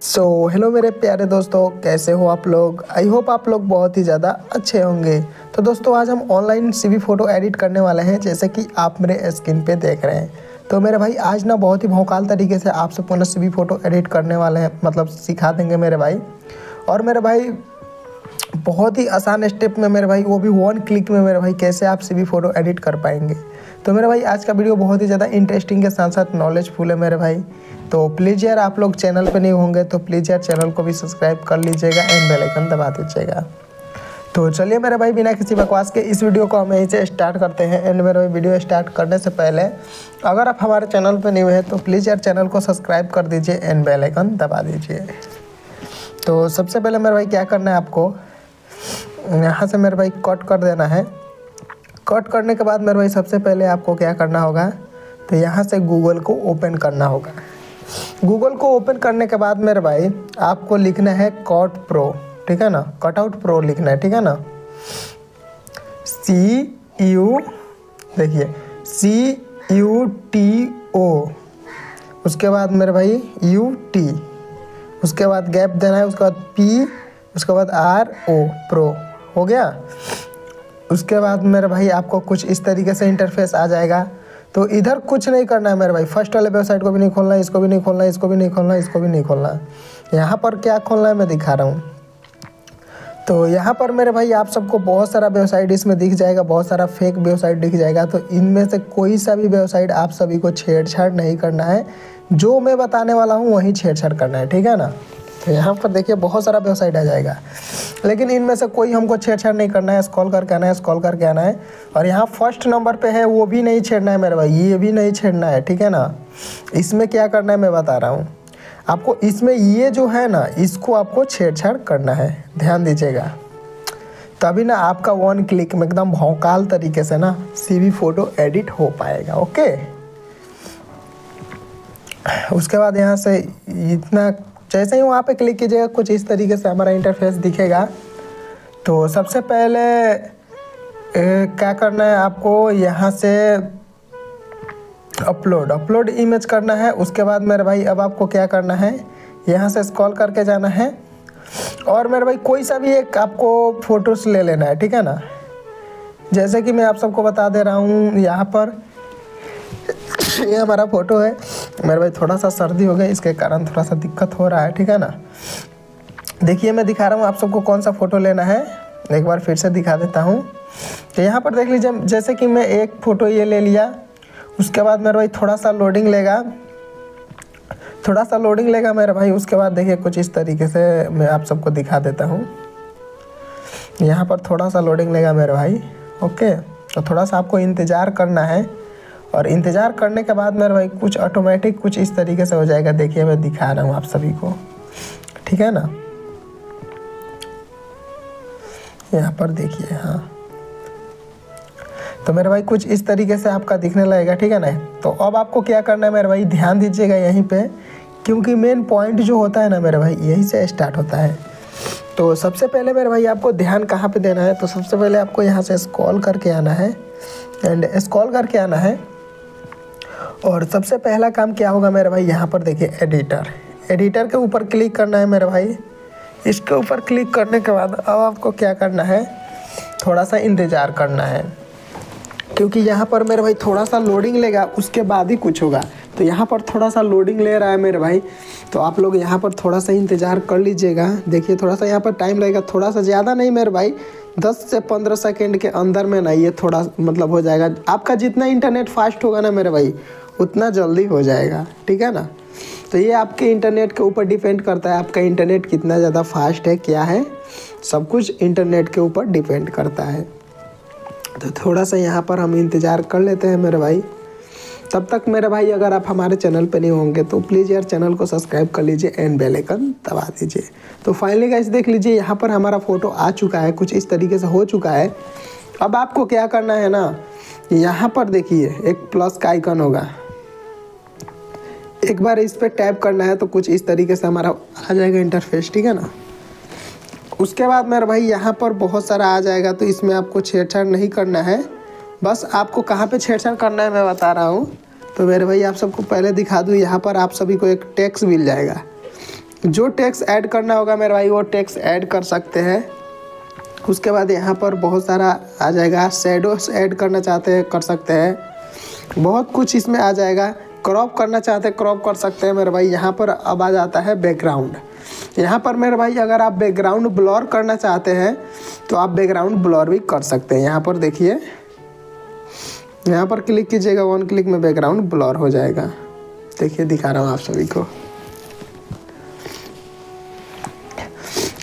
सो so, hello मेरे प्यारे दोस्तों कैसे हो आप लोग? आई होप आप लोग बहुत ही ज़्यादा अच्छे होंगे। तो दोस्तों आज हम ऑनलाइन सीवी फ़ोटो एडिट करने वाले हैं जैसे कि आप मेरे स्क्रीन पे देख रहे हैं। तो मेरे भाई आज ना बहुत ही भौकाल तरीके से आप पुनः सीवी फ़ोटो एडिट करने वाले हैं मतलब सिखा देंगे मेरे भाई। और मेरे भाई बहुत ही आसान स्टेप में मेरे भाई वो भी वन क्लिक में मेरे भाई कैसे आप सी फ़ोटो एडिट कर पाएँगे। तो मेरे भाई, आज का वीडियो बहुत ही ज़्यादा इंटरेस्टिंग के साथ साथ नॉलेजफुल है मेरे भाई। तो प्लीज़ यार, आप लोग चैनल पे नहीं होंगे तो प्लीज़ यार चैनल को भी सब्सक्राइब कर लीजिएगा एंड बेल आइकन दबा दीजिएगा। तो चलिए मेरे भाई, बिना किसी बकवास के इस वीडियो को हम यहीं से स्टार्ट करते हैं। एंड मेरे भाई, वीडियो स्टार्ट करने से पहले, अगर आप हमारे चैनल पर नहीं हुए तो प्लीज़ यार चैनल को सब्सक्राइब कर दीजिए एंड बेल आइकन दबा दीजिए। तो सबसे पहले मेरे भाई, क्या करना है आपको? यहाँ से मेरे भाई कट कर देना है। कट करने के बाद मेरे भाई सबसे पहले आपको क्या करना होगा तो यहाँ से गूगल को ओपन करना होगा। गूगल को ओपन करने के बाद मेरे भाई आपको लिखना है कट प्रो ठीक है ना? कट आउट प्रो लिखना है, ठीक है ना? सी यू देखिए सी यू टी ओ उसके बाद मेरे भाई यू टी उसके बाद गैप देना है, उसके बाद पी उसके बाद आर ओ प्रो हो गया? उसके बाद मेरे भाई, आपको कुछ इस तरीके से इंटरफेस आ जाएगा। तो इधर कुछ नहीं करना है मेरे भाई। फ़र्स्ट वाले वेबसाइट को भी नहीं खोलना इसको भी नहीं खोलना इसको भी नहीं खोलना इसको भी नहीं खोलना यहाँ पर क्या खोलना है मैं दिखा रहा हूँ। तो यहाँ पर मेरे भाई, आप सबको बहुत सारा वेबसाइट इसमें दिख जाएगा, बहुत सारा फेक वेबसाइट दिख जाएगा। तो इनमें से कोई सा भी वेबसाइट आप सभी को छेड़छाड़ नहीं करना है। जो मैं बताने वाला हूँ, वही छेड़छाड़ करना है, ठीक है ना? तो यहाँ पर देखिए बहुत सारा वेबसाइट आ जाएगा। लेकिन इनमें से कोई हमको छेड़छाड़ नहीं करना है स्कॉल करके आना है स्कॉल करके आना है। और यहाँ फ़र्स्ट नंबर पे है, वो भी नहीं छेड़ना है मेरे भाई, ये भी नहीं छेड़ना है, ठीक है ना? इसमें क्या करना है मैं बता रहा हूँ। आपको इसमें ये जो है ना, इसको आपको छेड़छाड़ करना है, ध्यान दीजिएगा। तभी ना आपका वन क्लिक में एकदम भौकाल तरीके से ना सी फ़ोटो एडिट हो पाएगा ओके उसके बाद यहाँ से इतना जैसे ही वहाँ पे क्लिक कीजिएगा कुछ इस तरीके से हमारा इंटरफेस दिखेगा। तो सबसे पहले ए, क्या करना है आपको? यहाँ से अपलोड अपलोड इमेज करना है। उसके बाद मेरे भाई अब आपको क्या करना है? यहाँ से स्क्रॉल करके जाना है। और मेरे भाई कोई सा भी एक आपको फ़ोटोस ले लेना है ठीक है ना? जैसे कि मैं आप सबको बता दे रहा हूँ यहाँ पर ये हमारा फ़ोटो है। मेरे भाई थोड़ा सा सर्दी हो गया इसके कारण थोड़ा सा दिक्कत हो रहा है, ठीक है ना? देखिए, मैं दिखा रहा हूँ आप सबको कौन सा फ़ोटो लेना है। एक बार फिर से दिखा देता हूँ। तो यहाँ पर देख लीजिए, जैसे कि मैं एक फ़ोटो ये ले लिया, उसके बाद मेरे भाई थोड़ा सा लोडिंग लेगा। थोड़ा सा लोडिंग लेगा मेरे भाई, उसके बाद देखिए कुछ इस तरीके से मैं आप सबको दिखा देता हूँ। यहाँ पर थोड़ा सा लोडिंग लेगा मेरे भाई, ओके? तो थोड़ा सा आपको इंतज़ार करना है। और इंतज़ार करने के बाद मेरे भाई, कुछ ऑटोमेटिक कुछ इस तरीके से हो जाएगा। देखिए, मैं दिखा रहा हूँ आप सभी को। ठीक है ना? यहाँ पर देखिए हाँ। तो मेरे भाई, कुछ इस तरीके से आपका दिखने लगेगा, ठीक है ना? तो अब आपको क्या करना है मेरे भाई, ध्यान दीजिएगा यहीं पे, क्योंकि मेन पॉइंट जो होता है ना मेरे भाई, यहीं से स्टार्ट होता है। तो सबसे पहले मेरे भाई, आपको ध्यान कहाँ पे देना है? तो सबसे पहले आपको यहाँ से स्क्रॉल करके आना है। एंड स्क्रॉल करके आना है। और सबसे पहला काम क्या होगा मेरे भाई? यहाँ पर देखिए एडिटर एडिटर के ऊपर क्लिक करना है मेरे भाई। इसके ऊपर क्लिक करने के बाद अब आपको क्या करना है? थोड़ा सा इंतज़ार करना है। क्योंकि यहाँ पर मेरे भाई थोड़ा सा लोडिंग लेगा, उसके बाद ही कुछ होगा। तो यहाँ पर थोड़ा सा लोडिंग ले रहा है मेरे भाई। तो आप लोग यहाँ पर थोड़ा सा इंतज़ार कर लीजिएगा। देखिए, थोड़ा सा यहाँ पर टाइम लगेगा। थोड़ा सा ज़्यादा नहीं मेरे भाई। दस से पंद्रह सेकेंड के अंदर में ना ये थोड़ा मतलब हो जाएगा। आपका जितना इंटरनेट फास्ट होगा ना मेरे भाई, उतना जल्दी हो जाएगा, ठीक है ना? तो ये आपके इंटरनेट के ऊपर डिपेंड करता है, आपका इंटरनेट कितना ज़्यादा फास्ट है, क्या है? सब कुछ इंटरनेट के ऊपर डिपेंड करता है। तो थोड़ा सा यहाँ पर हम इंतज़ार कर लेते हैं मेरे भाई। तब तक मेरे भाई, अगर आप हमारे चैनल पर नहीं होंगे तो प्लीज़ यार चैनल को सब्सक्राइब कर लीजिए एंड बेल आइकन दबा दीजिए। तो फाइनली गाइस देख लीजिए, यहाँ पर हमारा फ़ोटो आ चुका है, कुछ इस तरीके से हो चुका है। अब आपको क्या करना है ना, यहाँ पर देखिए, एक प्लस का आइकन होगा। एक बार इस पर टैप करना है तो कुछ इस तरीके से हमारा आ जाएगा इंटरफेस ठीक है ना? उसके बाद मेरे भाई, यहाँ पर बहुत सारा आ जाएगा तो इसमें आपको छेड़छाड़ नहीं करना है। बस आपको कहाँ पे छेड़छाड़ करना है मैं बता रहा हूँ। तो मेरे भाई, आप सबको पहले दिखा दूँ, यहाँ पर आप सभी को एक टैक्स मिल जाएगा। जो टैक्स ऐड करना होगा मेरे भाई, वो टैक्स ऐड कर सकते हैं। उसके बाद यहाँ पर बहुत सारा आ जाएगा। शेडोस ऐड करना चाहते हैं, कर सकते हैं। बहुत कुछ इसमें आ जाएगा। क्रॉप करना चाहते हैं क्रॉप कर सकते हैं मेरे भाई। यहाँ पर अब आ जाता है बैकग्राउंड यहाँ पर मेरे भाई, अगर आप बैकग्राउंड ब्लॉर करना चाहते हैं तो आप बैकग्राउंड ब्लॉर भी कर सकते हैं। यहाँ पर देखिए। यहाँ पर क्लिक कीजिएगा वन क्लिक में बैकग्राउंड ब्लर हो जाएगा। देखिए, दिखा रहा हूँ आप सभी को।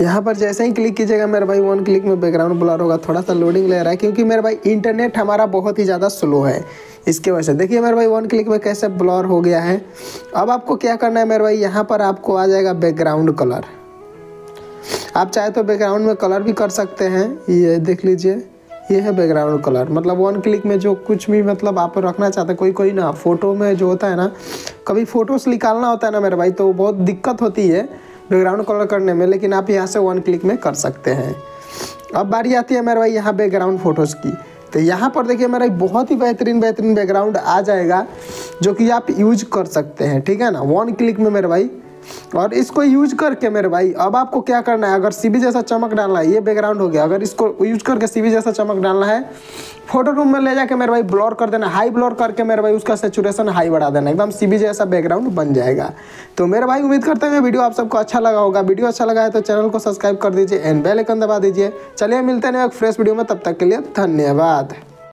यहाँ पर जैसे ही क्लिक कीजिएगा, मेरे भाई वन क्लिक में बैकग्राउंड ब्लर होगा थोड़ा सा लोडिंग ले रहा है, क्योंकि मेरे भाई इंटरनेट हमारा बहुत ही ज़्यादा स्लो है। इसके वजह से, देखिए मेरे भाई वन क्लिक में कैसे ब्लर हो गया है। अब आपको क्या करना है, मेरे भाई, यहाँ पर आपको आ जाएगा बैकग्राउंड कलर आप चाहे तो बैकग्राउंड में कलर भी कर सकते हैं, ये देख लीजिए। ये है बैकग्राउंड कलर मतलब वन क्लिक में जो कुछ भी मतलब आप रखना चाहते हैं, कोई कोई ना फ़ोटो में जो होता है ना, कभी फोटोस निकालना होता है ना मेरे भाई तो बहुत दिक्कत होती है बैकग्राउंड कलर करने में, लेकिन आप यहाँ से वन क्लिक में कर सकते हैं। अब बारी आती है मेरे भाई यहाँ बैकग्राउंड फ़ोटोज़ की। तो यहाँ पर देखिए मेरा बहुत ही बेहतरीन बेहतरीन बैकग्राउंड आ जाएगा, जो कि आप यूज़ कर सकते हैं, ठीक है ना? वन क्लिक में मेरे भाई और इसको यूज़ करके मेरे भाई, अब आपको क्या करना है? अगर सीबी जैसा चमक डालना है, ये बैकग्राउंड हो गया। अगर इसको यूज़ करके सीबी जैसा चमक डालना है फ़ोटो रूम में ले जाके मेरे भाई ब्लॉर कर देना। हाई ब्लॉर करके मेरे भाई उसका सेचुरेशन हाई बढ़ा देना। एकदम सीबी जैसा बैकग्राउंड बन जाएगा। तो मेरे भाई, उम्मीद करते हैं वीडियो आप सबको अच्छा लगा होगा। वीडियो अच्छा लगा है तो चैनल को सब्सक्राइब कर दीजिए एंड बेल आइकन दबा दीजिए। चलिए मिलते हैं एक फ्रेश वीडियो में। तब तक के लिए धन्यवाद।